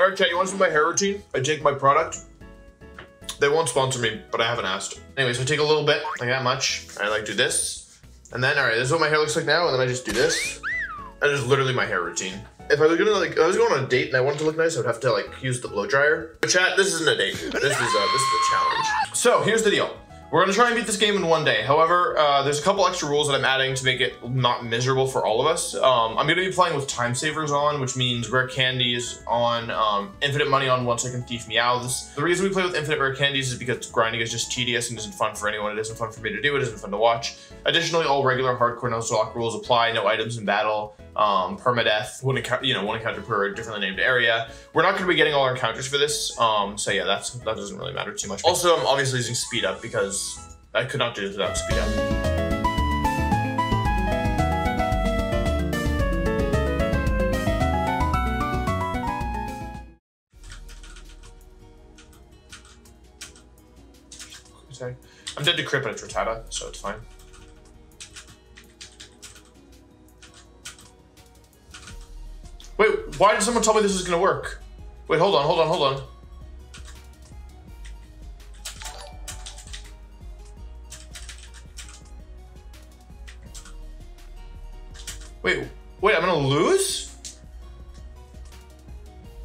All right, chat, you want to see my hair routine? I take my product. They won't sponsor me, but I haven't asked. Anyway, so I take a little bit, like that much. I like do this. And then, all right, this is what my hair looks like now. And then I just do this. And it's literally my hair routine. If I was gonna like, I was going on a date and I wanted to look nice, I would have to like use the blow dryer. But chat, this isn't a date. This is a, this is a challenge. So here's the deal. We're gonna try and beat this game in one day. However, uh, there's a couple extra rules that I'm adding to make it not miserable for all of us. Um, I'm gonna be playing with time savers on, which means rare candies on, um, infinite money on one second thief meows. The reason we play with infinite rare candies is because grinding is just tedious and isn't fun for anyone. It isn't fun for me to do, it isn't fun to watch. Additionally, all regular hardcore Nuzlocke rules apply, no items in battle, um, permadeath, one encounter, you know, one encounter per differently named area. We're not going to be getting all our encounters for this, um, so yeah, that's that doesn't really matter too much. Also, I'm obviously using speed up because I could not do this without speed up. I'm dead to crit, but it's Rattata, so it's fine. Wait, why did someone tell me this is gonna work? Wait, hold on, hold on, hold on. Wait, wait, I'm gonna lose?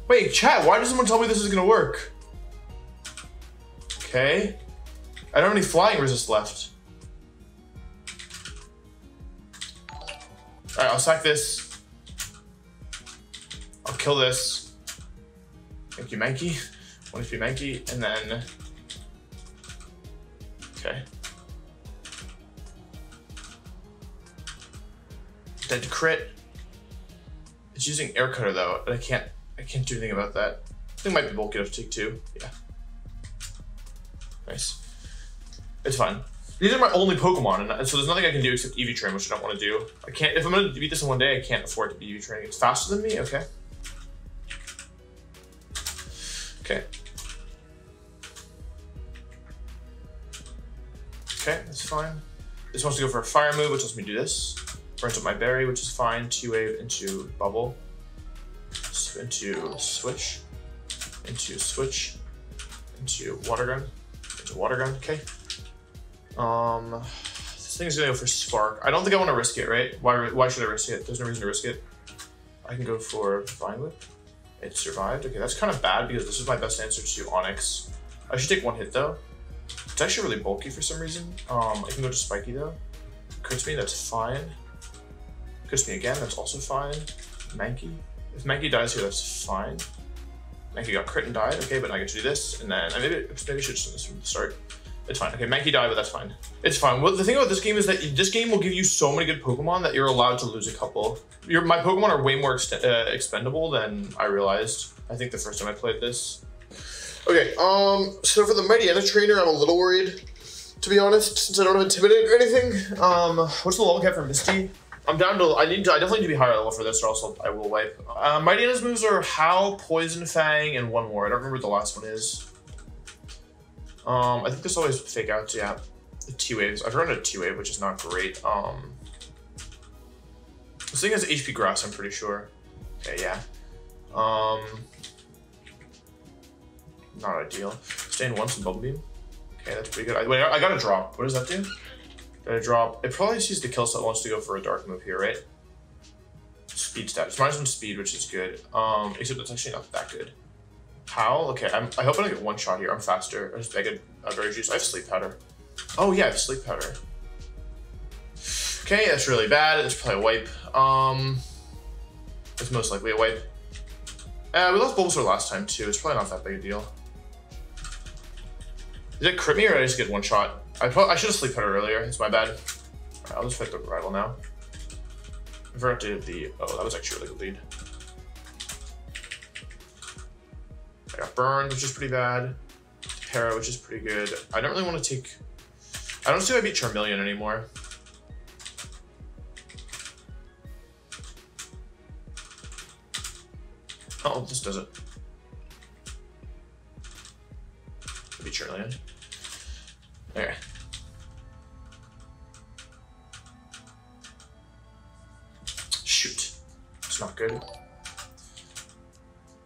Wait, chat, why did someone tell me this is gonna work? Okay. I don't have any flying resist left. Alright, I'll sack this kill this. Thank you, Mankey. One HP Mankey, and then... Okay. Dead crit. It's using air cutter though, and I can't I can't do anything about that. I think might be bulky enough to take two. Yeah. Nice. It's fine. These are my only Pokemon, and so there's nothing I can do except EV train, which I don't want to do. I can't. If I'm gonna beat this in one day, I can't afford to be EV training. It's faster than me. Okay. That's fine. This wants to go for a fire move, which lets me do this. Burns up my berry, which is fine. Two wave into bubble. Into switch. Into switch. Into water gun. Into water gun, okay. Um, this thing's gonna go for spark. I don't think I want to risk it, right? Why, why should I risk it? There's no reason to risk it. I can go for vine whip. It survived. Okay, that's kind of bad because this is my best answer to Onix. I should take one hit though. It's actually really bulky for some reason. Um, I can go to Spiky though. Crits me, that's fine. Crits me again, that's also fine. Mankey. If Mankey dies here, that's fine. Mankey got crit and died. Okay, but now I get to do this, and then I maybe maybe I should done this from the start. It's fine. Okay, Mankey died, but that's fine. It's fine. Well, the thing about this game is that this game will give you so many good Pokemon that you're allowed to lose a couple. Your, my Pokemon are way more uh, expendable than I realized. I think the first time I played this. Okay, um, so for the Mightyena trainer, I'm a little worried, to be honest, since I don't have Intimidate or anything. Um, what's the level cap for Misty? I'm down to, I need to, I definitely need to be higher level for this or else I'll, I will wipe. Uh, Mightyena's moves are Howl, Poison Fang, and one more. I don't remember what the last one is. Um, I think this always fake outs, yeah. The T-Waves. I've run a T-Wave, which is not great. Um, this thing has HP Grass, I'm pretty sure. Okay, yeah. Um, not ideal. Stay in once in Bubble Beam. Okay, that's pretty good. I, wait, I got a drop. What does that do? Did I drop? It probably sees the kill set wants to go for a dark move here, right? Speed stat. It's minus one speed, which is good. Um, except it's actually not that good. How? Okay, I'm, i hope I don't get one shot here. I'm faster. I just I get a berry juice. I have sleep powder. Oh yeah, I have sleep powder. Okay, that's really bad. It's probably a wipe. Um, it's most likely a wipe. Uh, we lost Bulbasaur last time too. It's probably not that big a deal. Did it crit me or did I just get one shot? I, I should have sleep powder earlier. It's my bad. I'll just fight the rival now. I forgot to the. Oh, that was actually a really good lead. I got Burned, which is pretty bad. Para, which is pretty good. I don't really want to take... I don't see why I beat Charmeleon anymore. Oh, this does it. Beat Charmeleon. Okay. Shoot. It's not good.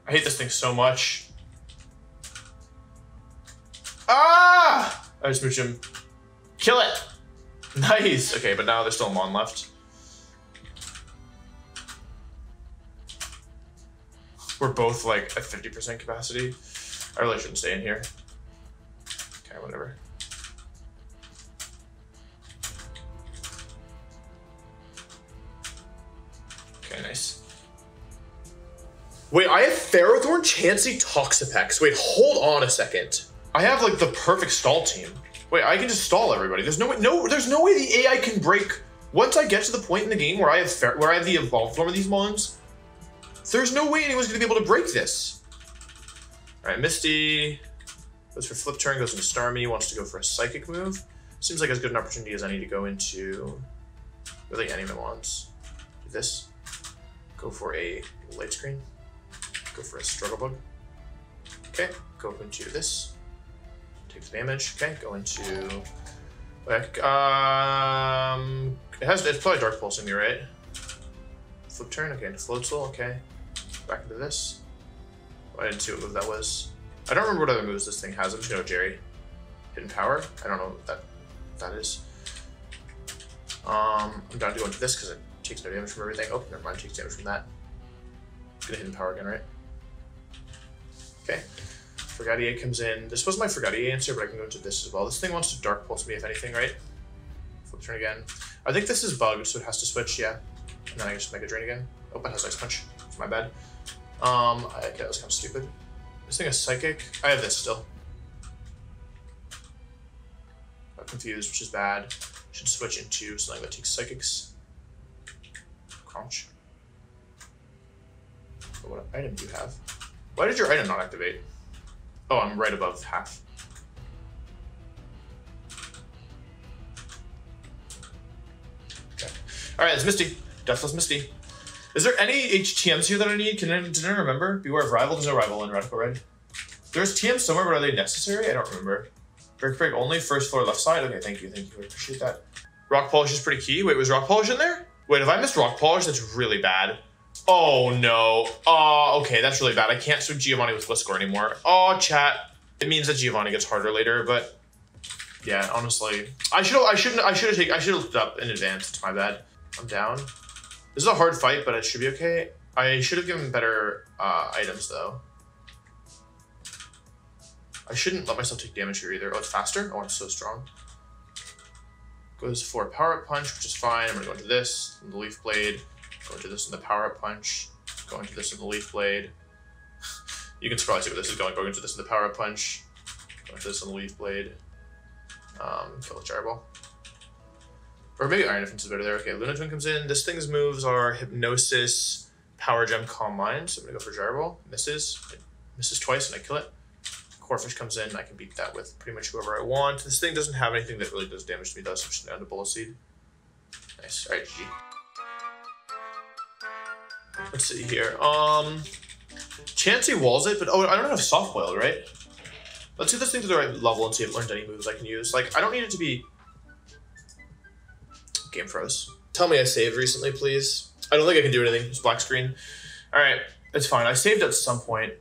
I hate this thing so much. Ah! I just moved him. Kill it! Nice! Okay, but now there's still a Mon left. We're both like at 50% capacity. I really shouldn't stay in here. Okay, whatever. Nice. Wait, I have Ferrothorn, Chansey, Toxapex. Wait, hold on a second. I have like the perfect stall team. Wait, I can just stall everybody. There's no way, no, there's no way the AI can break. Once I get to the point in the game where I have fer where I have the evolved form of these mons, there's no way anyone's gonna be able to break this. All right, Misty goes for flip turn, goes into Starmie, wants to go for a psychic move. Seems like as good an opportunity as I need to go into really any of my mons. Do this. Go for a light screen. Go for a struggle bug. Okay, go into this. Take the damage. Okay, go into. Like, um, it has. It's probably dark pulsing me, right? Flip turn. Okay, into Floatzel. Okay, back into this. I didn't see what move that was. I don't remember what other moves this thing has. I'm just gonna go Jerry. Hidden power. I don't know what that that is. Um, I'm down to go into this because it takes no damage from everything. Oh, never mind. Takes damage from that. It's Gonna hidden power again, right? Okay. Frigatier comes in. This was my Frigatier answer, but I can go into this as well. This thing wants to Dark Pulse me, if anything, right? Flip turn again. I think this is bugged, so it has to switch, yeah. And then I just Mega Drain again. Oh, it has Ice Punch. It's my bad. Um, I, okay, that was kind of stupid. This thing is Psychic. I have this still. Got confused, which is bad. Should switch into something that takes Psychics. Crunch. What item do you have? Why did your item not activate? Oh, I'm right above half. Okay. Alright, it's Misty. Deathless Misty. Is there any HTMs here that I need? Can I, did I remember? Beware of Rival. There's no Rival in Radical Red. There's TMs somewhere, but are they necessary? I don't remember. Brick break only, first floor left side. Okay, thank you, thank you. I appreciate that. Rock Polish is pretty key. Wait, was Rock Polish in there? Wait, if I missed Rock Polish, that's really bad. Oh no. Oh, okay, that's really bad. I can't switch Giovanni with Gliscor anymore. Oh, chat. It means that Giovanni gets harder later, but yeah, honestly, I should I shouldn't I should have taken I should have looked up in advance. It's my bad. I'm down. This is a hard fight, but it should be okay. I should have given better uh, items though. I shouldn't let myself take damage here either. Oh, it's faster. Oh, it's so strong. Goes for power up punch, which is fine. I'm gonna go into this, the leaf blade. Go into this in the power up punch. Go into this in the leaf blade. you can probably see where this is going. Go into this in the power up punch. Go into this in the leaf blade. Um, kill the gyro ball. Or maybe Iron Defense is better there. Okay, Lunatone comes in. This thing's moves are Hypnosis, Power Gem, Calm Mind. So I'm gonna go for gyro. Misses. It misses twice and I kill it. Corphish comes in. I can beat that with pretty much whoever I want. This thing doesn't have anything that really does damage to me though, so I'm just down to Bullet Seed. Nice. Alright, GG. Let's see here. Um, Chansey walls it, but oh, I don't have soft boiled, right? Let's see this thing to the right level and see if it learned any moves I can use. Like, I don't need it to be. Game froze. Tell me I saved recently, please. I don't think I can do anything. It's black screen. All right, it's fine. I saved at some point.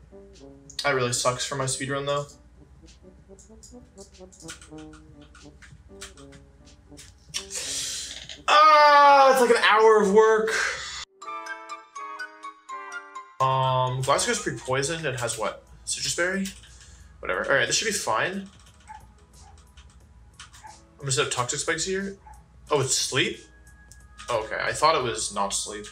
That really sucks for my speedrun though. Ah, it's like an hour of work. Um, Gliscor's pre-poisoned and has what? Sitrus berry? Whatever. Alright, this should be fine. I'm gonna set up toxic spikes here. Oh, it's sleep? Oh, okay, I thought it was not sleep.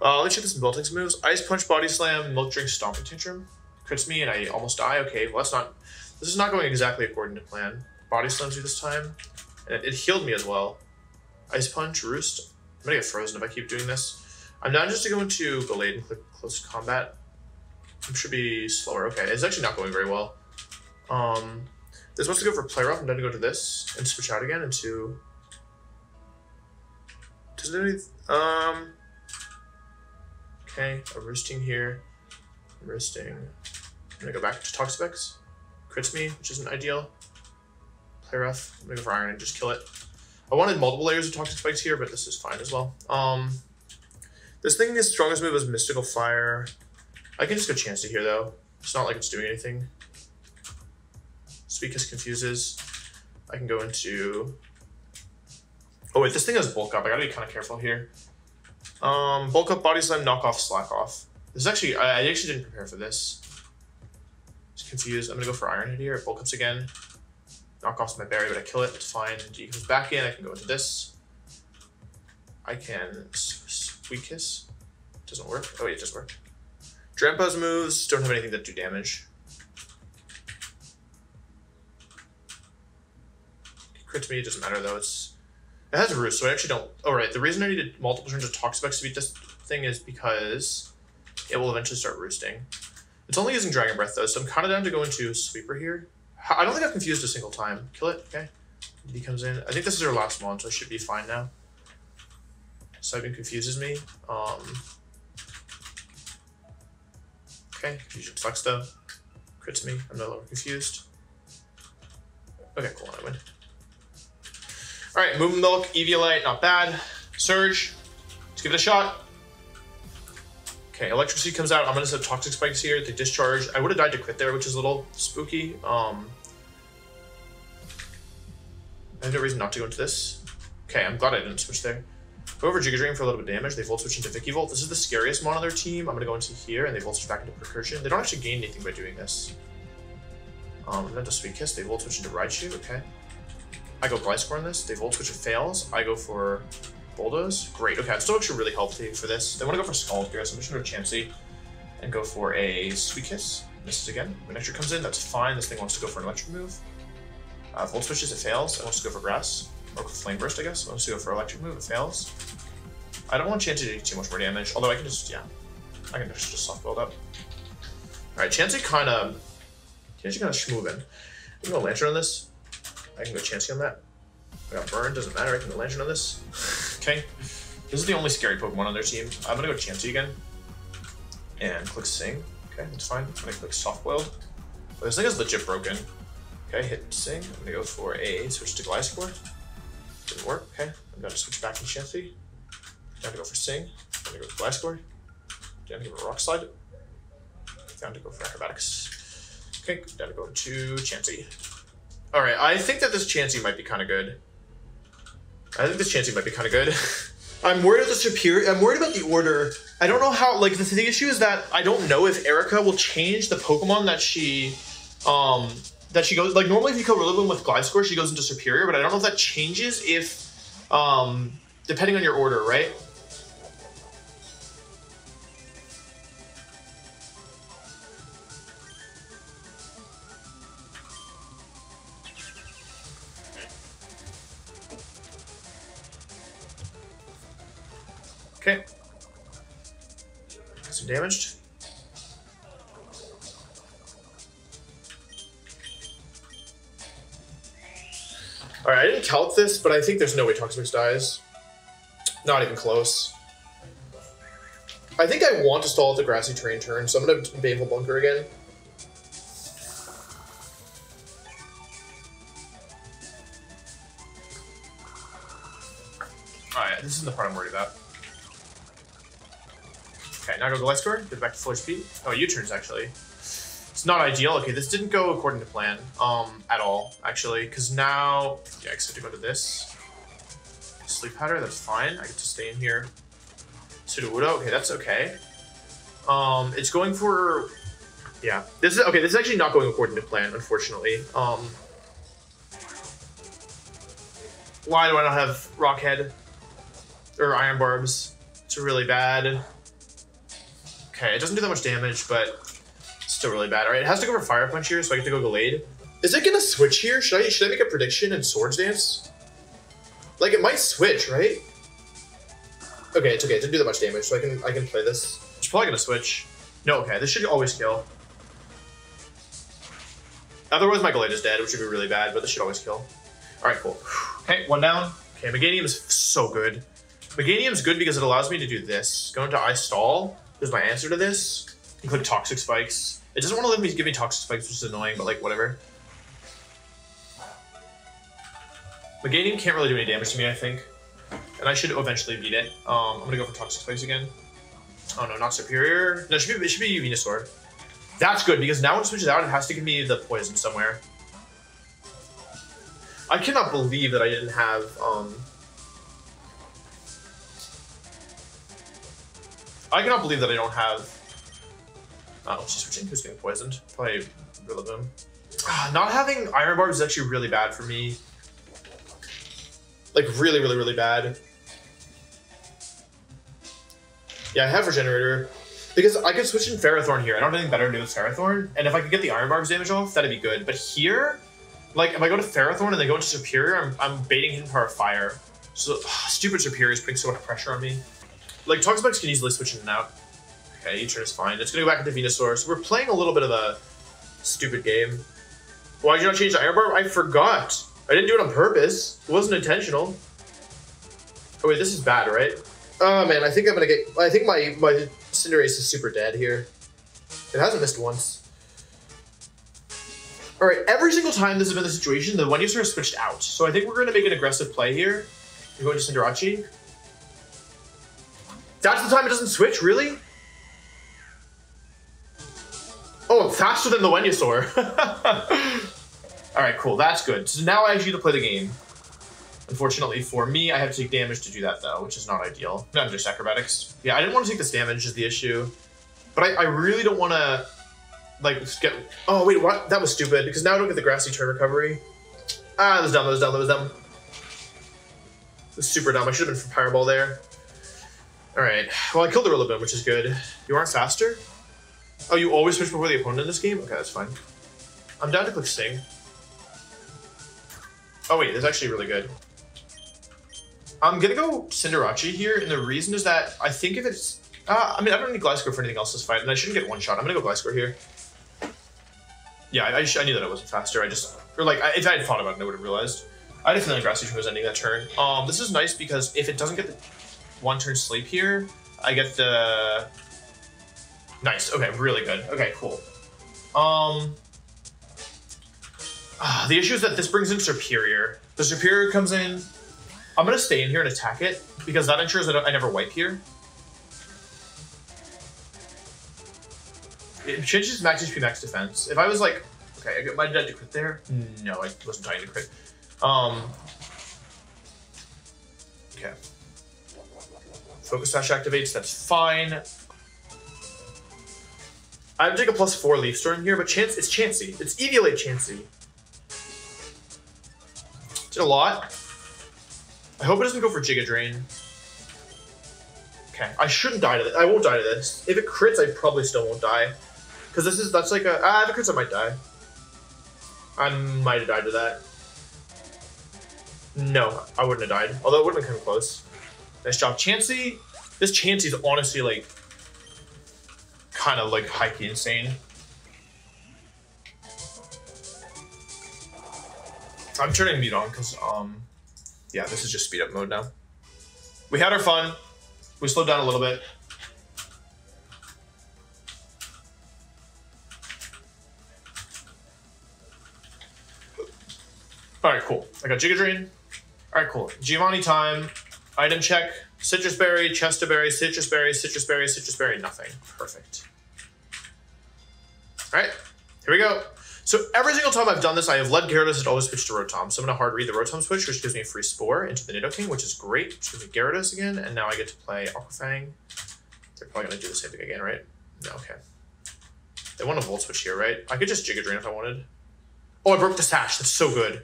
Uh, let's check this Miltank's moves. Ice Punch, Body Slam, Milk Drink, Stomping Tantrum. Crits me and I almost die. Okay, well that's not... This is not going exactly according to plan. Body Slams you this time. And it, it healed me as well. Ice Punch, Roost. I'm gonna get frozen if I keep doing this. I'm now just to go into Gallade and click close combat. It should be slower. Okay, it's actually not going very well. Um, this wants to go for play rough. I'm going to go to this and switch out again into. Does it any? Um. Okay, a roosting here. Roosting. I'm gonna go back to Toxapex. Crits me, which isn't ideal. Play rough. I'm gonna go for iron and just kill it. I wanted multiple layers of toxic spikes here, but this is fine as well. Um, this thing, the strongest move is Mystical Fire. I can just go Chansey here though. It's not like it's doing anything. Suicune confuses. I can go into. Oh wait, this thing has bulk up. I gotta be kind of careful here. Um, bulk up, body slam, knock off, slack off. This is actually I, I actually didn't prepare for this. Just confused. I'm gonna go for iron hit here. Bulk ups again. Knock off my berry, but I kill it. It's fine. He comes back in. I can go into this. I can sweet kiss. Doesn't work. Oh, wait, it does work. Drampa's moves don't have anything that do damage. Crit to me doesn't matter though. It's it has a roost, so I actually don't. Oh right, the reason I needed multiple turns of Toxapex to beat this thing is because it will eventually start roosting. It's only using Dragon Breath though, so I'm kind of down to go into Sweeper here. I don't think I've confused a single time. Kill it, okay. He comes in. I think this is our last one, so I should be fine now. Sibing confuses me. Um, okay, confusion flex though. Crits me. I'm no longer confused. Okay, cool. I win. All right, Moon Milk, Eviolite, not bad. Surge, let's give it a shot. Okay, Electricity comes out. I'm gonna set Toxic Spikes here. They discharge. I would have died to crit there, which is a little spooky. Um, I have no reason not to go into this. Okay, I'm glad I didn't switch there. Go over Giga Drain for a little bit of damage. They Volt Switch into Vikavolt. This is the scariest mon on their team. I'm going to go into here, and they Volt Switch back into Percussion. They don't actually gain anything by doing this. Um, then to Sweet Kiss, they Volt Switch into Raichu. Okay. I go Gliscor on this. They Volt Switch, it fails. I go for Bulldoze. Great. Okay, I'm still actually really healthy for this. They want to go for Scald here, so I'm just going to Chansey and go for a Sweet Kiss. Misses again. When Nectar comes in, that's fine. This thing wants to go for an Electric move. Uh, Volt Switches, it fails. It wants to go for Grass. Or Flame Burst, I guess. It wants to go for Electric move. It fails. I don't want Chansey to do too much more damage, although I can just, yeah. I can just, just soft build up. Alright, Chansey kind of... Chansey kind of schmoving. I can go Lanturn on this. I can go Chansey on that. I got Burn, doesn't matter. I can go Lanturn on this. Okay. This is the only scary Pokemon on their team. I'm gonna go Chansey again. And click Sing. Okay, that's fine. I'm gonna click Soft Boiled. But this thing is legit broken. Okay, hit Sing. I'm gonna go for a switch to Gliscor. Didn't work. Okay, I'm gonna switch back to Chansey. Down to go for Sing. Down to go for Gliscor. Down to go for Rock Slide. Down to go for Acrobatics. Okay, down to go to Chansey. Alright, I think that this Chansey might be kind of good. I think this Chansey might be kind of good. I'm worried about the Serperior. I'm worried about the order. I don't know how. Like the, the issue is that I don't know if Erika will change the Pokemon that she, um, that she goes. Like normally, if you kill Rillaboom with Gliscor, she goes into Serperior. But I don't know if that changes if, um, depending on your order, right? Okay. Some damaged. Alright, I didn't count this, but I think there's no way Toxapex dies. Not even close. I think I want to stall at the grassy terrain turn, so I'm gonna Baneful Bunker again. Go Gliscor, get back to full speed. Oh, U-turns actually. It's not ideal. Okay, this didn't go according to plan um, at all, actually, because now, yeah, I have to go to this. Sleep powder, that's fine. I get to stay in here. Sudowoodo, okay, that's okay. Um, it's going for, yeah, this is, okay, this is actually not going according to plan, unfortunately. Um, why do I not have Rockhead or Iron Barbs? It's really bad. Okay, it doesn't do that much damage, but still really bad. All right, it has to go for Fire Punch here, so I get to go Gallade. Is it gonna switch here? Should I should I make a prediction in Swords Dance? Like it might switch, right? Okay, it's okay. It didn't do that much damage, so I can I can play this. It's probably gonna switch. No, okay. This should always kill. Otherwise, my Gallade is dead, which would be really bad, but this should always kill. All right, cool. Okay, one down. Okay, Meganium is so good. Meganium's good because it allows me to do this. Go into Ice Stall is my answer to this. You click Toxic Spikes. It doesn't want to let me give me Toxic Spikes, which is annoying, but like, whatever. Meganium can't really do any damage to me, I think. And I should eventually beat it. Um, I'm gonna go for Toxic Spikes again. Oh no, not Serperior. No, it should be it should be Venusaur. That's good because now when it switches out, it has to give me the poison somewhere. I cannot believe that I didn't have um. I cannot believe that I don't have. Oh, she's switching. Who's getting poisoned? Probably Rillaboom. Ah, Not having Iron Barbs is actually really bad for me. Like really, really, really bad. Yeah, I have Regenerator. Because I could switch in Ferrothorn here. I don't have anything better to do with Ferrothorn. And if I could get the Iron Barbs damage off, that'd be good. But here, like, if I go to Ferrothorn and then go into Serperior, I'm, I'm baiting Hidden Power Fire. So, stupid Serperior is putting so much pressure on me. Like, Toxapex can easily switch in and out. Okay, each turn is fine. It's gonna go back into Venusaur. So we're playing a little bit of a stupid game. Why did you not change the Iron Barb? I forgot. I didn't do it on purpose. It wasn't intentional. Oh wait, this is bad, right? Oh man, I think I'm gonna get. I think my my Cinderace is super dead here. It hasn't missed once. All right, every single time this has been the situation, the Venusaur has switched out. So I think we're gonna make an aggressive play here. We're going to Cinderace. That's the time it doesn't switch, really? Oh, faster than the Venusaur. All right, cool. That's good. So now I actually get to play the game. Unfortunately for me, I have to take damage to do that though, which is not ideal. Not just acrobatics. Yeah, I didn't want to take this damage is the issue. But I, I really don't want to, like, get... Oh, wait, what? That was stupid, because now I don't get the Grassy turn recovery. Ah, that was dumb, that was dumb, that was dumb. It was super dumb. I should have been for Fireball there. Alright. Well, I killed the Rillaboom, which is good. You aren't faster? Oh, you always switch before the opponent in this game? Okay, that's fine. I'm down to click Sing. Oh wait, that's actually really good. I'm gonna go Cinderace here, and the reason is that I think if it's... Uh, I mean, I don't need Gliscor for anything else this fight, and I shouldn't get one shot. I'm gonna go Gliscor here. Yeah, I, I, I knew that I wasn't faster. I just... Or like, I, if I had thought about it, I would have realized. I had a feeling Grassy was ending that turn. Um, This is nice because if it doesn't get the one turn sleep here, I get the... Nice. Okay, really good. Okay, cool. Um... ah, the issue is that this brings in Serperior. The Serperior comes in I'm gonna stay in here and attack it because that ensures that I never wipe here. It changes max HP, max defense. If I was like, okay, I got my dead to crit there. No, I wasn't trying to crit. Um. Okay. Focus Sash activates. That's fine. I would take a plus four Leaf Storm here, but chance it's Chansey. It's Eviolite Chansey. Did a lot. I hope it doesn't go for Giga Drain. Okay, I shouldn't die to this. I won't die to this. If it crits, I probably still won't die. Because this is, that's like a, ah, if it crits, I might die. I might have died to that. No, I wouldn't have died. Although it would have of close. Nice job. Chansey, this Chansey is honestly like, kind of like hikey insane. I'm turning mute on because, um, yeah, this is just speed up mode now. We had our fun. We slowed down a little bit. All right, cool. I got Giga Drain. All right, cool. Giovanni time. Item check. Sitrus berry, Chesto berry, Sitrus berry, Sitrus berry, Sitrus berry, nothing. Perfect. All right, here we go. So every single time I've done this, I have led Gyarados and always switched to Rotom. So I'm to hard read the Rotom switch, which gives me a free Spore into the Nidoking, which is great. Which gives me Gyarados again, and now I get to play Aquafang. They're probably to do the same thing again, right? No, okay. They want a Volt Switch here, right? I could just Giga Drain if I wanted. Oh, I broke the Sash. That's so good.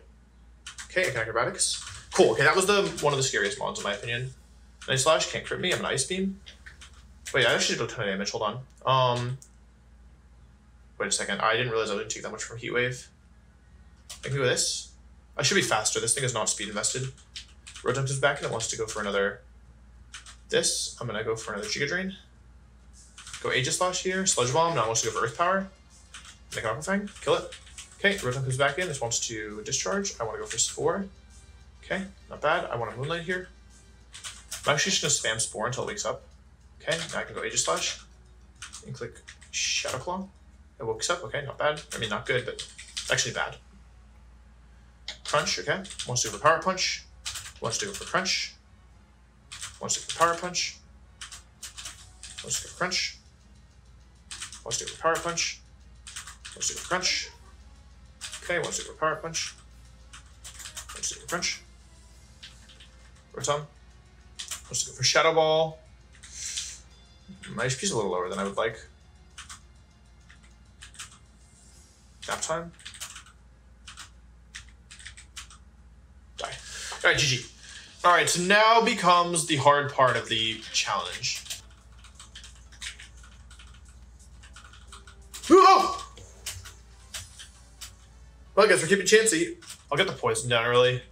Okay, I can Acrobatics. Cool. Okay, that was the one of the scariest mods in my opinion. Night Slash can't crit me. I'm an Ice Beam. Wait, I actually did a ton of damage. Hold on. Um, Wait a second. I didn't realize I didn't take that much from Heat Wave. I can do this. I should be faster. This thing is not speed invested. Rotom is back and it wants to go for another this. I'm gonna go for another Giga Drain. Go Aegislash here. Sludge Bomb. Now it wants to go for Earth Power. Make an Aquafang. Kill it. Okay, Rotom comes back in. This wants to discharge. I want to go for Spore. Okay, not bad. I want a Moonlight here. I'm actually just gonna spam Spore until it wakes up. Okay, now I can go Aegislash. And click Shadow Claw. It wakes up, okay, not bad. I mean, not good, but actually bad. Crunch, okay. Wants to go for Power Punch. Wants to go for Crunch. Wants to go for Power Punch. Let's go for crunch. Let's do for power punch. Let's do for crunch. Okay, let's do for power punch. Let's do for crunch. Rotom. Let's go for shadow ball. My HP is a little lower than I would like. Nap time. Die. Alright, GG. Alright, so now becomes the hard part of the challenge. Oh! Well, I guess we're keeping Chansey. I'll get the poison down early.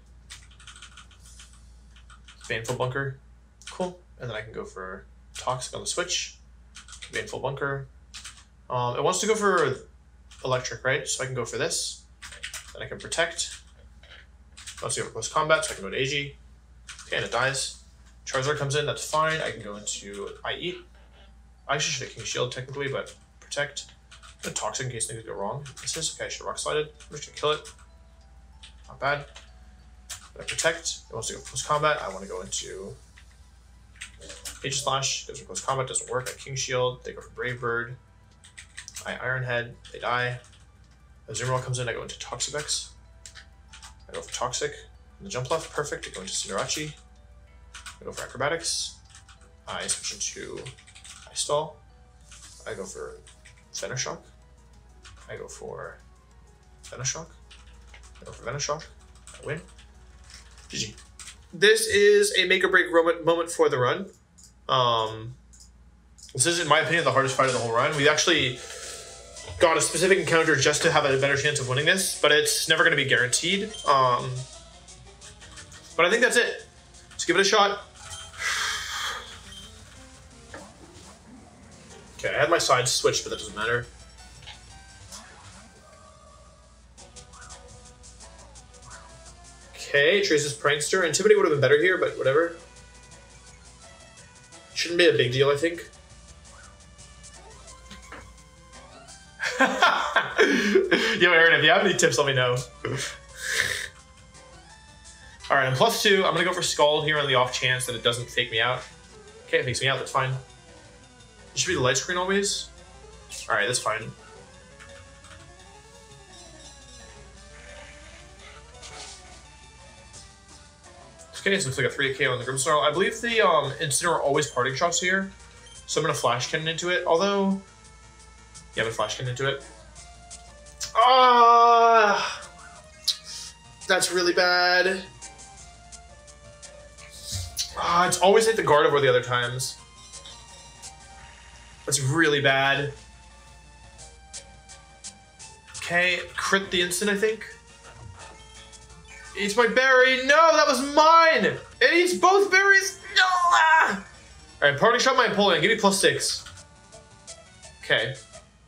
Baneful Bunker. Cool. And then I can go for Toxic on the switch. Baneful Bunker. Um, it wants to go for Electric, right? So I can go for this. Then I can Protect. Let's go for Close Combat, so I can go to AG. Okay, and it dies. Charizard comes in, that's fine. I can go into I Eat. I actually should have King Shield technically, but Protect. The Toxic in case things go wrong. This is okay, I should Rock Slided. I'm just gonna kill it. Not bad. I protect. It wants to go close combat. I want to go into H slash. Goes for close combat. Doesn't work. I King Shield. They go for Brave Bird. I Iron Head. They die. Azumarill comes in. I go into Toxapex. I go for Toxic. And the jump left. Perfect. I go into Cinderace. I go for Acrobatics. I switch into Ice Stall. I go for Venoshock. I go for Venoshock. I go for Venoshock. I win. GG. This is a make or break moment, for the run. Um, this is, in my opinion, the hardest fight of the whole run. We actually got a specific encounter just to have a better chance of winning this, but it's never going to be guaranteed. Um, but I think that's it. Let's give it a shot. Okay, I had my side switched, but that doesn't matter. Okay, Trace's Prankster. Intimidate would have been better here, but whatever. Shouldn't be a big deal, I think. Yo, Aaron, if you have any tips, let me know. Alright, I'm plus two. I'm gonna go for Scald here on the off chance that it doesn't fake me out. Okay, it fakes me out, that's fine. It should be the light screen always. Alright, that's fine. So looks like a 3k on the Grimmsnarl. I believe the um, Incineroar are always parting shots here. So I'm going to Flash Cannon into it, although... Yeah, I'm going to Flash Cannon into it. Ah! That's really bad. Ah, it's always hit the guard Gardevoir the other times. That's really bad. Okay, crit the instant, I think. Eats my berry. No, that was mine. It eats both berries. No. Ah! All right, parting shot my Empoleon. Give me plus six. Okay,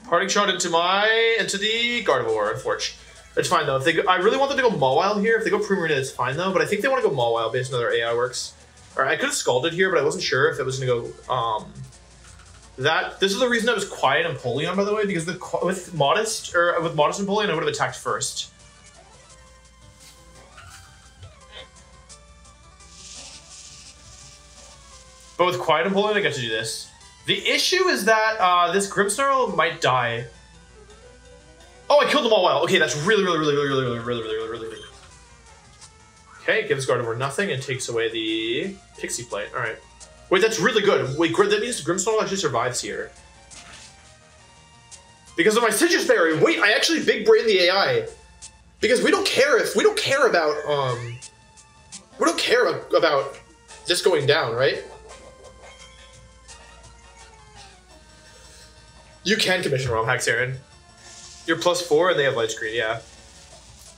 parting shot into my into the Gardevoir. Unfortunately, it's fine though. If they, go, I really want them to go Mawile here. If they go Primarina, it's fine though. But I think they want to go Mawile based on their AI works. All right, I could have scalded here, but I wasn't sure if it was gonna go. Um, that this is the reason I was quiet Empoleon, by the way, because the with modest or with modest Empoleon, I would have attacked first. But with Quiet Empoleon, I get to do this. The issue is that uh, this Grimmsnarl might die. Oh, I killed them all well. Okay, that's really, really, really, really, really, really, really, really, really, really. Okay, gives Gardevoir nothing and takes away the Pixie Plate. All right. Wait, that's really good. Wait, that means Grimmsnarl actually survives here. Because of my Sitrus Berry. Wait, I actually big brain the AI. Because we don't care if we don't care about um we don't care about this going down, right? You can commission ROM hacks, Aaron. You're plus four and they have light screen, yeah.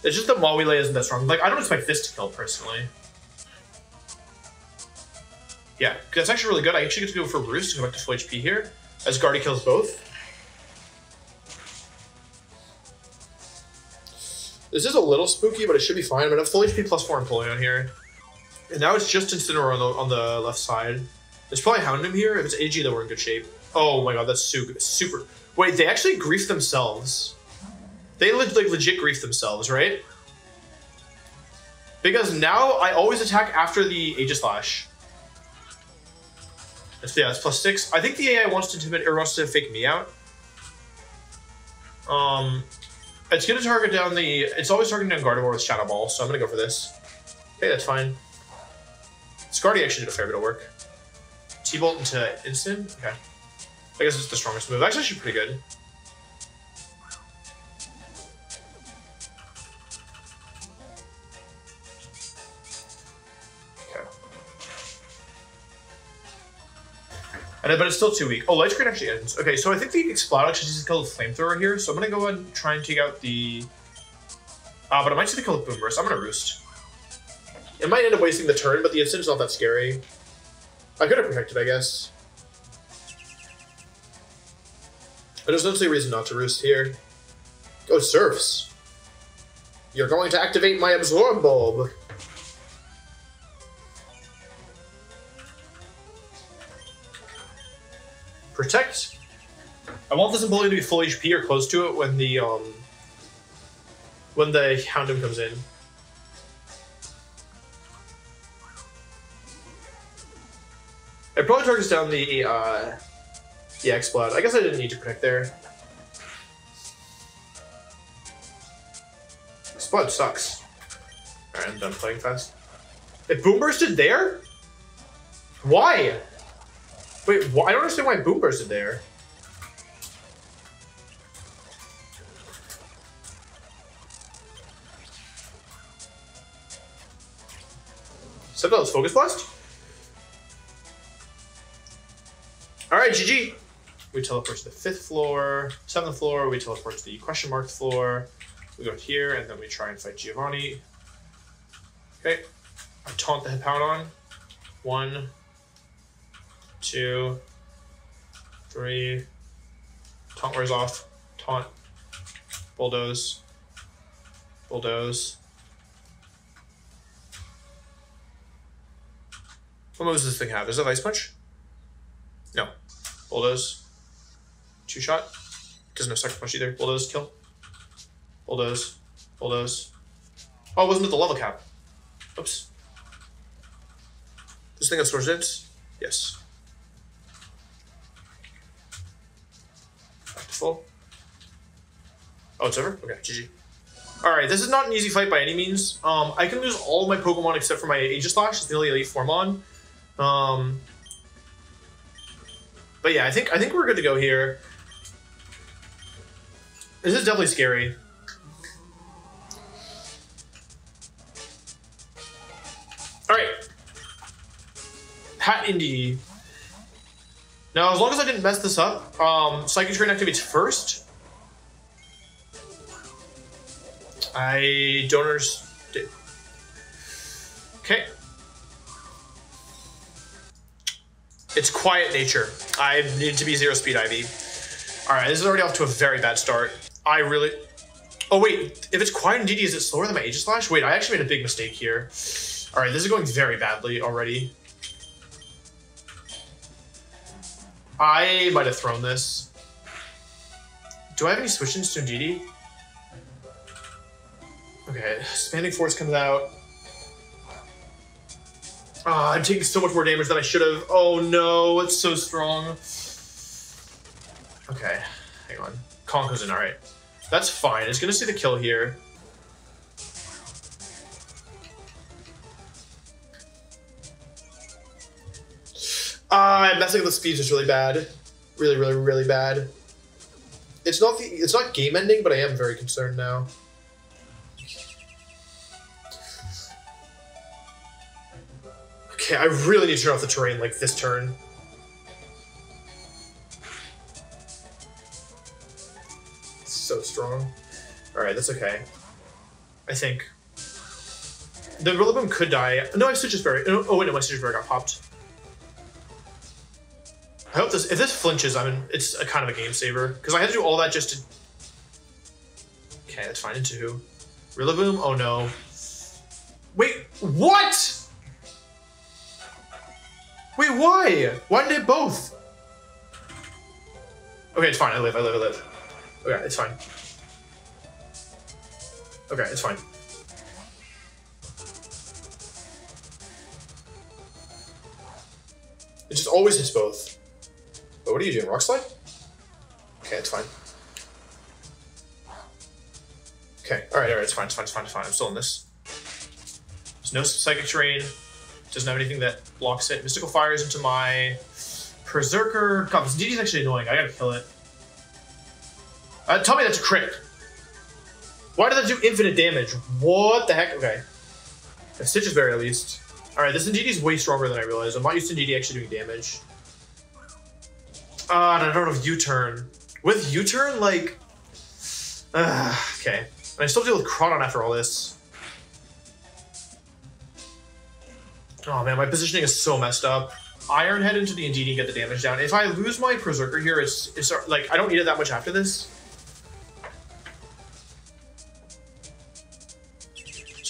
It's just that Mawile isn't that strong. Like, I don't expect this to kill, personally. Yeah, that's actually really good. I actually get to go for Roost to go back to full HP here, as Guardy kills both. This is a little spooky, but it should be fine. But I have full HP plus four Empoleon here. And now it's just Incineroar on the, on the left side. There's probably Houndoom here. If it's AG, then we're in good shape. Oh my god, that's super. super. Wait, they actually grief themselves. They like legit grief themselves, right? Because now I always attack after the Aegislash. It's, yeah, it's plus six. I think the AI wants to intimidate or wants to fake me out. Um, it's gonna target down the. It's always targeting down Gardevoir with Shadow Ball, so I'm gonna go for this. Okay, that's fine. Scardy actually did a fair bit of work. T-Bolt into Instant? Okay. I guess it's the strongest move. That's actually pretty good. Okay. And, but it's still too weak. Oh, Light Screen actually ends. Okay, so I think the Exploud actually a kill Flamethrower here, so I'm gonna go ahead and try and take out the... Ah, uh, but I might the kill with Boom Burst. I'm gonna Roost. It might end up wasting the turn, but the instant is not that scary. I could have protected, I guess. But there's no reason not to roost here. Go Surfs. You're going to activate my Absorb Bulb. Protect. I want this ability to be full HP or close to it when the um when the Houndoom comes in. It probably targets down the uh, the Exploud. I guess I didn't need to protect there. Explode sucks. Alright, I'm done playing fast. It boom bursted there? Why? Wait, wh I don't understand why boom bursted there. Except that Focus Blast? Alright, GG. We teleport to the fifth floor, seventh floor, we teleport to the question mark floor. We go here, and then we try and fight Giovanni. Okay. I taunt the Hippowdon. One, two, three. Taunt wears off. Taunt. Bulldoze. Bulldoze. What moves does this thing have? Does it have Ice Punch? No. Bulldoze. Two shot. Doesn't have second punch either. Bulldoze kill. Bulldoze. Bulldoze. Oh, it wasn't at the level cap. Oops. This thing has Swords Dance? Yes. Back to full. Oh, it's over? Okay, GG. Alright, this is not an easy fight by any means. Um, I can lose all my Pokemon except for my Aegislash. It's the only Elite Formon. Um, but yeah, I think I think we're good to go here. This is definitely scary. All right. Hat Indy. Now, as long as I didn't mess this up, um, Psychic Terrain activates first. I don't understand. Okay. It's quiet nature. I need to be zero speed IV. All right, this is already off to a very bad start. I really. Oh wait, if it's quiet and DD, is it slower than my Aegislash? Wait, I actually made a big mistake here. All right, this is going very badly already. I might have thrown this. Do I have any switch-ins to DD? Okay, Expanding Force comes out. Ah, I'm taking so much more damage than I should have. Oh no, it's so strong. Okay, hang on. Conk in, alright. That's fine. It's gonna see the kill here. Ah, uh, messing with the speeds is really bad. Really, really, really bad. It's not the it's not game ending, but I am very concerned now. Okay, I really need to turn off the terrain like this turn. Strong. Alright, that's okay. I think. The Rillaboom could die. No, I Sitrus Berry. Oh, oh, wait, no, my Sitrus Berry got popped. I hope this, if this flinches, I mean, it's a kind of a game saver. Because I had to do all that just to... Okay, that's fine. Into who? Rillaboom? Oh no. Wait, what? Wait, why? Why did both? Okay, it's fine. I live, I live, I live. Okay, it's fine. Okay, it's fine. It just always hits both. But what are you doing? Rock slide? Okay, it's fine. Okay, alright, alright, it's fine, it's fine, it's fine, it's fine. I'm still in this. There's no psychic terrain. Doesn't have anything that blocks it. Mystical fires into my Berserker. God, this DD is actually annoying. I gotta kill it. Uh, tell me that's a crit. Why did that do infinite damage? What the heck? Okay. A Sitrus Berry at least. Alright, this Indeedee is way stronger than I realized. I'm not used to Indeedee actually doing damage. Uh, and I don't know if U-turn. With U-turn, like... Uh, okay. And I still deal with Crawdaunt after all this. Oh man, my positioning is so messed up. Iron Head into the Indeedee and get the damage down. If I lose my Perrserker here, it's, it's like, I don't need it that much after this.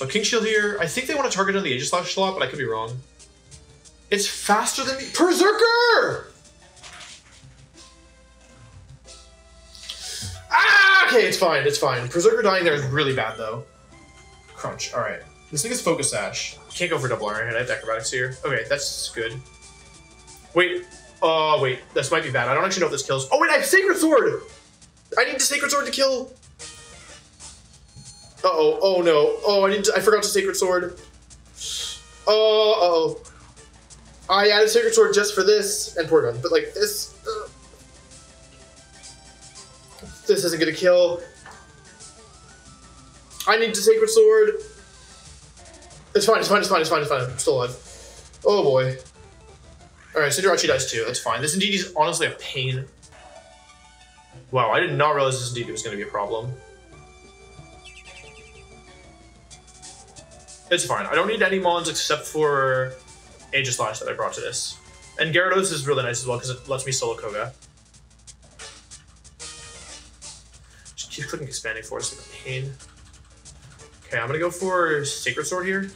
King Shield here. I think they want to target on the Aegislash a lot, but I could be wrong. It's faster than me. Perrserker! Ah, okay, it's fine, it's fine. Perrserker dying there is really bad, though. Crunch, alright. This thing is Focus Sash. Can't go for double Iron Head, I have Acrobatics here. Okay, that's good. Wait, oh, uh, wait, this might be bad. I don't actually know if this kills. Oh, wait, I have Sacred Sword! I need the Sacred Sword to kill uh-oh, oh no. Oh, I need to, I forgot to Sacred Sword. Oh, uh oh. I added Sacred Sword just for this and Porygon, but like this... Uh, this isn't gonna kill. I need to Sacred Sword. It's fine, it's fine, it's fine, it's fine, it's fine. I'm still alive. Oh boy. Alright, Cinderace dies too, that's fine. This Indeedee is honestly a pain. Wow, I did not realize this Indeedee was going to be a problem. It's fine. I don't need any mons except for Aegislash that I brought to this. And Gyarados is really nice as well because it lets me solo Koga. Just keep clicking Expanding Force like a pain. Okay, I'm gonna go for Sacred Sword here.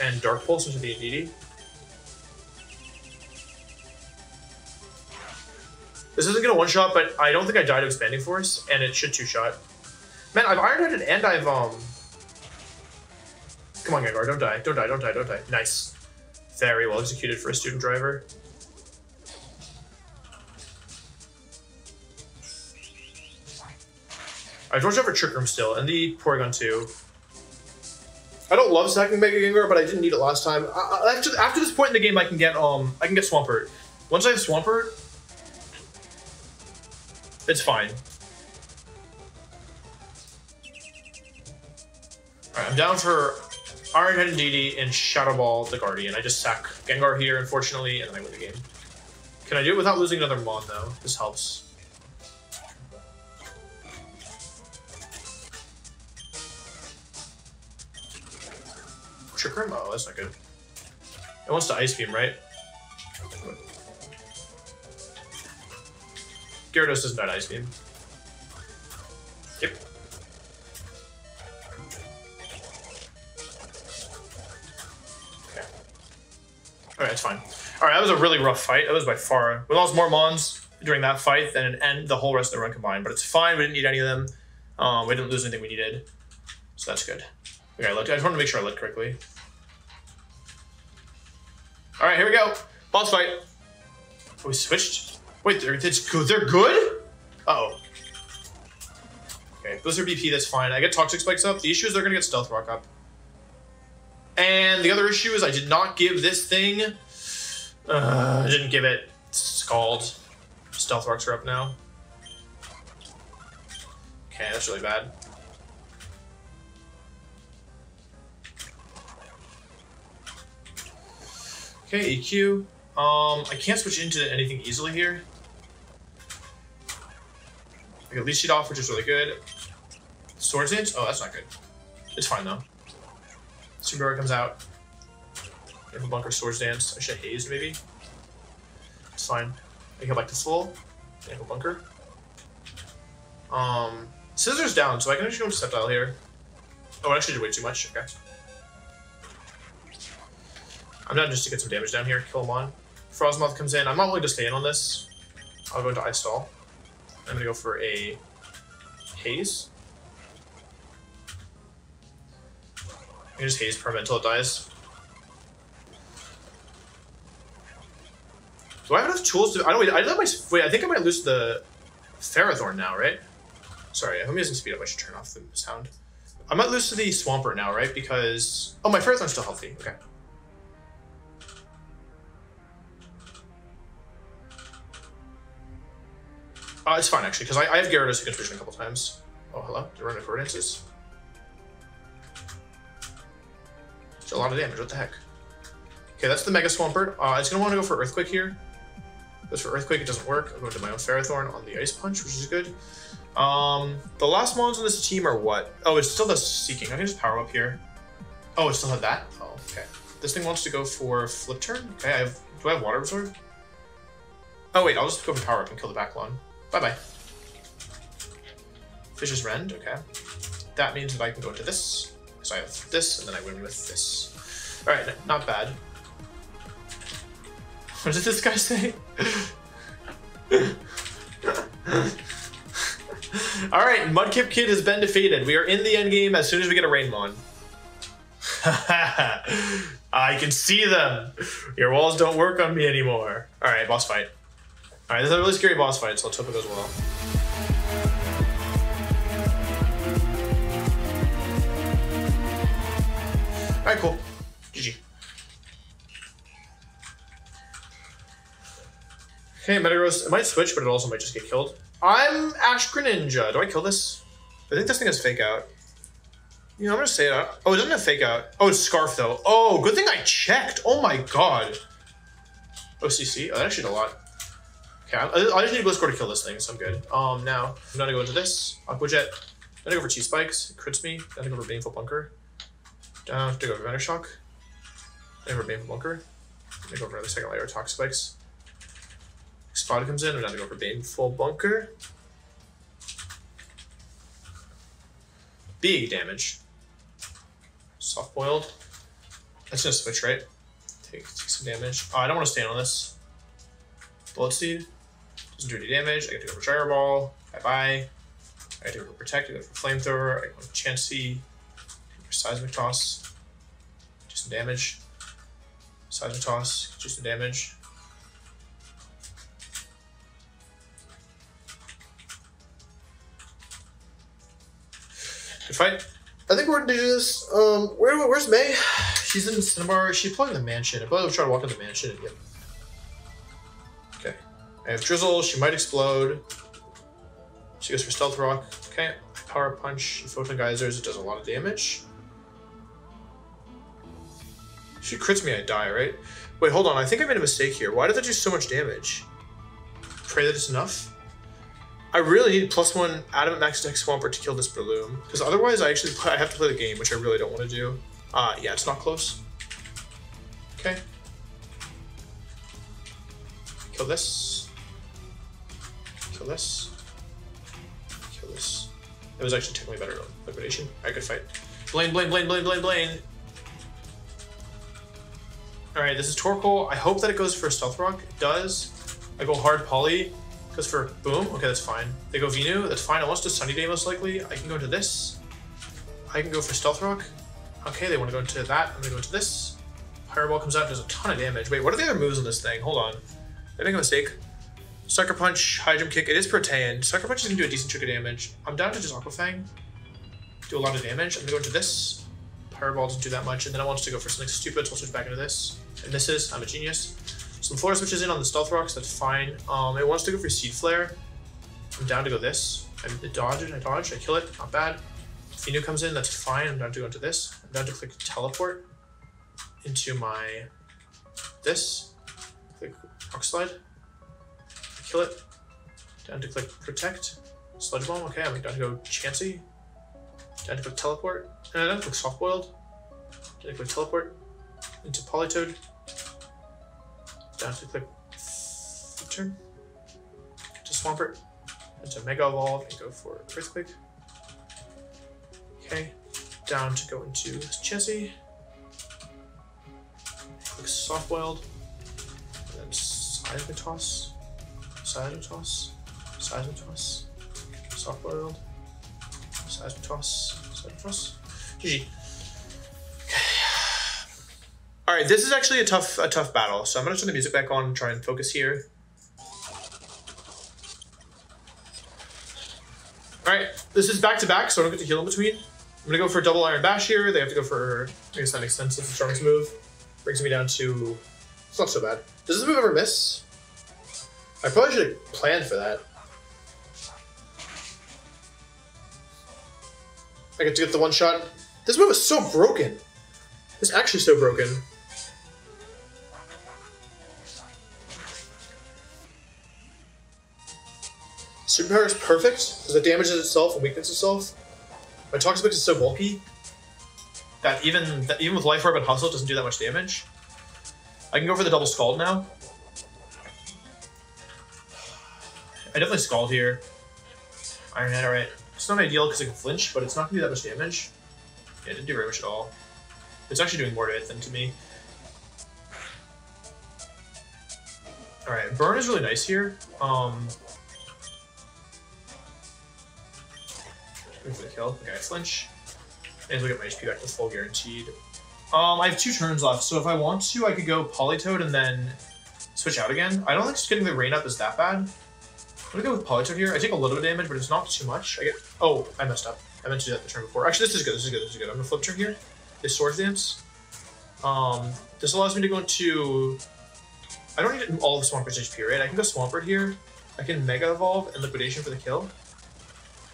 And Dark Pulse into the Indeedee. This isn't gonna one-shot, but I don't think I died to Expanding Force, and it should two-shot. Man, I've Iron Headed and I've, um, Come on, Gengar, don't die. Don't die, don't die, don't die. Nice. Very well executed for a student driver. I don't have a Trick Room still, and the Porygon too. I don't love stacking Mega Gengar, but I didn't need it last time. I, after, after this point in the game, I can get um I can get Swampert. Once I have Swampert, it's fine. Alright, I'm down for Iron Head Indeedee and Shadow Ball the Guardian. I just sack Gengar here, unfortunately, and then I win the game. Can I do it without losing another Mon, though? This helps. Trick Room? Oh, that's not good. It wants to Ice Beam, right? Gyarados doesn't die Ice Beam. It's fine. Alright, that was a really rough fight. That was by far. We lost more Mons during that fight than and the whole rest of the run combined, but it's fine. We didn't need any of them. Um, we didn't lose anything we needed. So that's good. Okay, I looked. I just wanted to make sure I looked correctly. Alright, here we go. Boss fight. Oh, we switched? Wait, they're, it's good. they're good? Uh oh Okay, Blizzard BP, that's fine. I get Toxic Spikes up. The issue is they're to get Stealth Rock up. And the other issue is I did not give this thing, uh, I didn't give it Scald. Stealth Rocks are up now. Okay, that's really bad. Okay, EQ. Um, I can't switch into anything easily here. I can leash it off, which is really good. Swords Dance? Oh, that's not good. It's fine though. Subaru comes out. If a bunker swords dance, I should haze maybe. It's fine. I can go back to full. I have a bunker. Um, scissors down, so I can actually go to Sceptile here. Oh, I actually did way too much. Okay. I'm done just to get some damage down here. Kill him on. Frosmoth comes in. I'm not willing to stay in on this. I'll go into Ice Stall. I'm gonna go for a haze. I just haze perma until it dies. Do I have enough tools to? I don't. I my wait. I think I might lose the Ferrothorn now, right? Sorry, if I'm using speed up, I should turn off the sound. I might lose to the Swampert now, right? Because oh, my Ferrothorn's still healthy. Okay. Uh, it's fine actually, because I, I have Gyarados who can switch a couple times. Oh, hello. I run coordinates? It's a lot of damage. What the heck? Okay, that's the Mega Swampert. Uh, it's gonna want to go for Earthquake here. For Earthquake, it doesn't work. I'll go into my own Ferrothorn on the Ice Punch, which is good. Um, the last mons on this team are what? Oh, it's still the Seeking. I can just power up here. Oh, it still had that? Oh, okay. This thing wants to go for Flip Turn. Okay, I have. Do I have Water Absorb? Oh, wait, I'll just go for power up and kill the back lawn. Bye bye. Fishious Rend, okay. That means that I can go into this. So I have this, and then I win with this. Alright, not bad. What did this guy say? Alright, Mudkip Kid has been defeated. We are in the end game as soon as we get a Rainmon. I can see them. Your walls don't work on me anymore. Alright, boss fight. Alright, this is a really scary boss fight, so let's hope it goes well. Alright, cool. Okay, Metagross, it might switch, but it also might just get killed. I'm Ash Greninja. Do I kill this? I think this thing has fake out. You know, I'm gonna say it. Oh, it doesn't have fake out. Oh, it's Scarf though. Oh, good thing I checked. Oh my god. OCC? Oh, that actually did a lot. Okay, I, I just need Blizzcore to kill this thing, so I'm good. Um, now, I'm gonna go into this. Aqua Jet. I'm gonna go for Cheese Spikes. It crits me. I go for Baneful Bunker. Down to go for Venom Shock. Then for Baneful Bunker. Then go for another second layer of Toxic Spikes. Spot comes in. I'm down to go for Baneful Bunker. Big damage. Soft boiled. That's gonna switch, right? Take, take some damage. Oh, I don't want to stand on this. Bullet Seed. Doesn't do any damage. I get to go for Gyro Ball. Bye bye. I get to go for Protect. I go for Flamethrower. I go for Chansey. For Seismic Toss. Do some damage. Seismic Toss. Do some damage. Good fight. I think we're gonna do this. Um, where, where's May? She's in Cinnabar. She's playing the mansion. I probably will try to walk in the mansion get. Okay. I have Drizzle. She might explode. She goes for Stealth Rock. Okay. Power Punch. Photon Geysers. It does a lot of damage. She crits me, I die, right? Wait, hold on. I think I made a mistake here. Why did that do so much damage? Pray that it's enough. I really need plus one Adamant Max Dex Swampert to kill this Breloom. Because otherwise I actually I have to play the game, which I really don't want to do. Uh, yeah, it's not close. Okay. Kill this. Kill this. Kill this. It was actually technically better liquidation. Alright, good fight. Blaine, Blaine, Blaine, Blaine, Blaine, Blaine. Alright, this is Torkoal. I hope that it goes for Stealth Rock. It does. I go hard poly. Goes for boom. Okay, that's fine. They go Venu. That's fine. It wants to Sunny Day most likely. I can go into this. I can go for Stealth Rock. Okay, they want to go into that. I'm gonna go into this. Fireball comes out, does a ton of damage. Wait, what are the other moves on this thing? Hold on. I make a mistake? Sucker Punch, High Jump Kick. It is Protean. Sucker Punch is gonna do a decent chunk of damage. I'm down to just Aqua Fang. Do a lot of damage. I'm gonna go into this. Fireball doesn't do that much, and then I wants to go for something stupid, so I'll switch back into this. And this is, I'm a genius. Some floor switches in on the Stealth Rocks, that's fine. Um, it wants to go for Seed Flare. I'm down to go this. I dodge it, I dodge, I kill it, not bad. Venu comes in, that's fine. I'm down to go into this. I'm down to click Teleport into my this. Click Rock Slide. Kill it. Down to click Protect. Sludge Bomb, okay, I'm down to go Chansey. Down to click Teleport. And then click Soft Boiled. Down to click Teleport into Politoed down to click turn to Swampert, into Mega Evolve and go for Earthquake. Okay, down to go into Chansey. Click Soft Boiled, and then Seismic Toss, Seismic Toss, Seismic Toss, Soft Boiled, Seismic Toss, Seismic Toss. GG. All right, this is actually a tough a tough battle. So I'm gonna turn the music back on and try and focus here. All right, this is back to back, so I don't get to heal in between. I'm gonna go for a double iron bash here. They have to go for. I guess sense. It's the strongest move. Brings me down to. It's not so bad. Does this move ever miss? I probably should have planned for that. I get to get the one shot. This move is so broken. It's actually so broken. Superpower is perfect because it damages itself and weakens itself. My Toxic is so bulky that even that even with Life Orb and Hustle, doesn't do that much damage. I can go for the double Scald now. I definitely Scald here. Iron Head, alright. It's not ideal because it can flinch, but it's not going to do that much damage. Yeah, it didn't do very much at all. It's actually doing more to it than to me. Alright, Burn is really nice here. Um, for the kill. Okay, I flinch. And we get my HP back to full guaranteed. Um, I have two turns left, so if I want to, I could go Politoed and then switch out again. I don't think just getting the rain up is that bad. I'm gonna go with Politoed here. I take a little bit of damage, but it's not too much. I get. Oh, I messed up. I meant to do that the turn before. Actually, this is good. This is good. This is good. I'm gonna flip turn here. This Swords Dance. Um, this allows me to go into. I don't need all of Swampert HP, right? I can go Swampert here. I can Mega Evolve and Liquidation for the kill.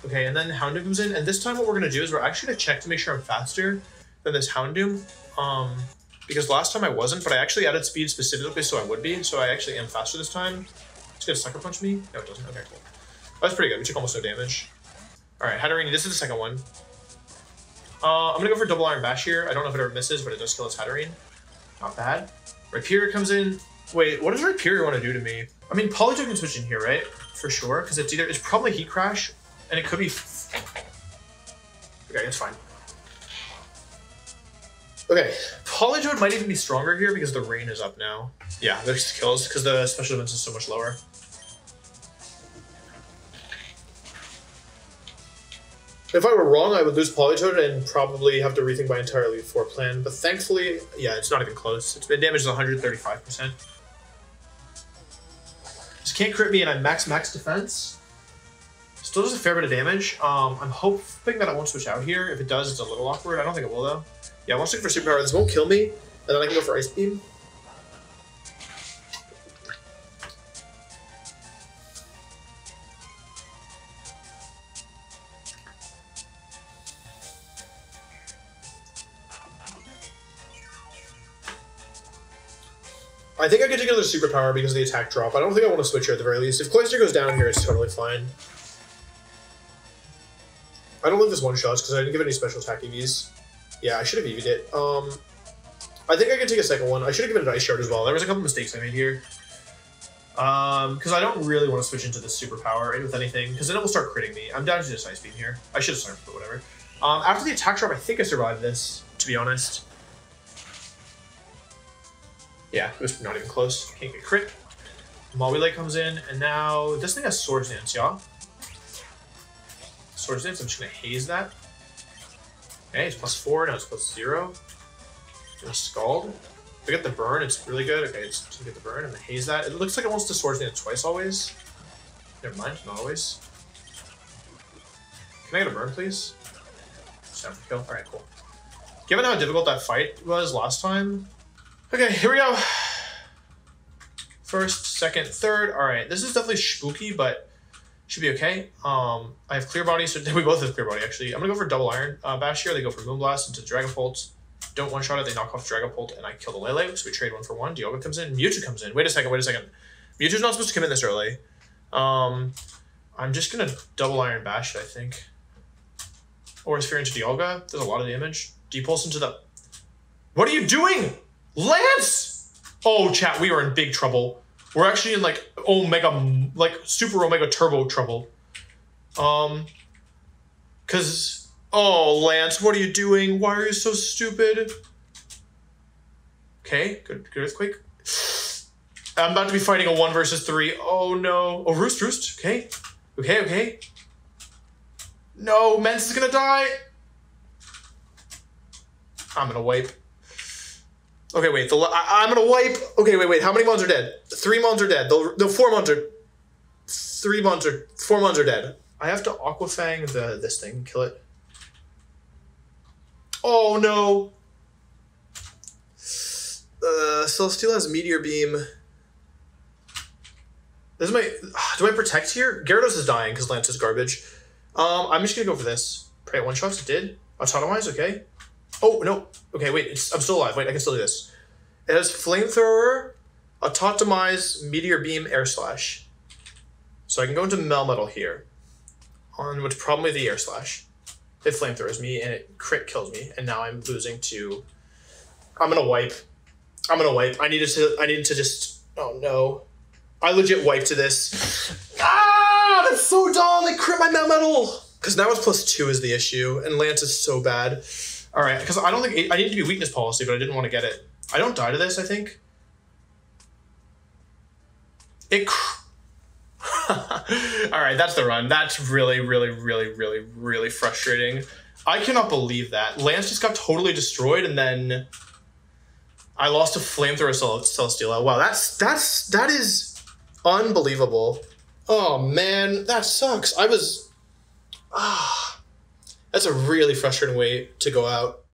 Okay, and then Houndoom comes in, and this time what we're gonna do is we're actually gonna check to make sure I'm faster than this Houndoom. Um, because last time I wasn't, but I actually added speed specifically so I would be, so I actually am faster this time. It's gonna Sucker Punch me? No, it doesn't. Okay, cool. That's pretty good. We took almost no damage. Alright, Hatterene, this is the second one. Uh, I'm gonna go for Double Iron Bash here. I don't know if it ever misses, but it does kill its Hatterene. Not bad. Rhyperior comes in. Wait, what does Rhyperior want to do to me? I mean, Politoed can switch in here, right? For sure, because it's either, it's probably Heat Crash and it could be... Okay, it's fine. Okay, Politoed might even be stronger here because the rain is up now. Yeah, there's kills because the special defense is so much lower. If I were wrong, I would lose Politoed and probably have to rethink my entire Elite Four plan. But thankfully, yeah, it's not even close. It's been damaged 135%. Just can't crit me and I'm max max defense. Still does a fair bit of damage. Um, I'm hoping that it won't switch out here. If it does, it's a little awkward. I don't think it will, though. Yeah, I want to for Superpower. This won't kill me, and then I can go for Ice Beam. I think I could take another superpower because of the attack drop. I don't think I want to switch here at the very least. If Cloyster goes down here, it's totally fine. I don't live this one shots because I didn't give any special attack EVs. Yeah, I should have EV'd it. Um, I think I can take a second one. I should have given it Ice Shard as well. There was a couple mistakes I made here. Um, because I don't really want to switch into the superpower with anything, because then it will start critting me. I'm down to just Ice Beam here. I should have started, but whatever. Um, after the attack drop, I think I survived this, to be honest. Yeah, it was not even close. Can't get crit. Mawile comes in, and now this thing has Swords Dance, y'all. Swords Dance. I'm just going to haze that. Okay, it's plus four. Now it's plus zero. Gonna Scald. If I get the burn, it's really good. Okay, it's to get the burn. I'm to haze that. It looks like it wants to Swords Dance twice always. Never mind, not always. Can I get a burn, please? Just kill. Alright, cool. Given how difficult that fight was last time. Okay, here we go. First, second, third. Alright, this is definitely spooky, but should be okay. Um, I have clear body, so we both have clear body actually. I'm gonna go for double iron uh, bash here. They go for moonblast into Dragapult. Don't one shot it. They knock off Dragapult, and I kill the Lele. So we trade one for one. Dialga comes in. Mewtwo comes in. Wait a second. Wait a second. Mewtwo's not supposed to come in this early. Um, I'm just gonna double iron bash it. I think. Aura Sphere into Dialga. There's a lot of damage. Depulse into the. What are you doing, Lance? Oh, chat. We are in big trouble. We're actually in like omega, like super omega turbo trouble. Um, cause oh Lance, what are you doing? Why are you so stupid? Okay, good, good earthquake. I'm about to be fighting a one versus three. Oh no! Oh roost, roost. Okay, okay, okay. No, Mens is gonna die. I'm gonna wipe. Okay, wait. The I, am gonna wipe. Okay, wait, wait. How many mons are dead? Three mons are dead. The, the four mons are. Three mons are. Four mons are dead. I have to Aquafang the this thing. Kill it. Oh no. Uh, Celesteela has Meteor Beam. This is my. Do I protect here? Gyarados is dying because Lance is garbage. Um, I'm just gonna go for this. Pray one shots. It did. Autotomize. Okay. Oh no. Okay, wait. I'm still alive. Wait, I can still do this. It has flamethrower, autotomize, meteor beam, air slash. So I can go into Melmetal here, on which probably the air slash. It flamethrowers me and it crit kills me, and now I'm losing to. I'm gonna wipe. I'm gonna wipe. I needed to. I needed to just. Oh no. I legit wiped to this. Ah, that's so dumb. They crit my Melmetal. Because now it's plus two is the issue, and Lance is so bad. All right, because I don't think it, I need to be weakness policy, but I didn't want to get it. I don't die to this. I think. It. All right, that's the run. That's really, really, really, really, really frustrating. I cannot believe that Lance just got totally destroyed, and then I lost a flamethrower Celesteela. Wow, that's that's that is unbelievable. Oh man, that sucks. I was ah, that's a really frustrating way to go out.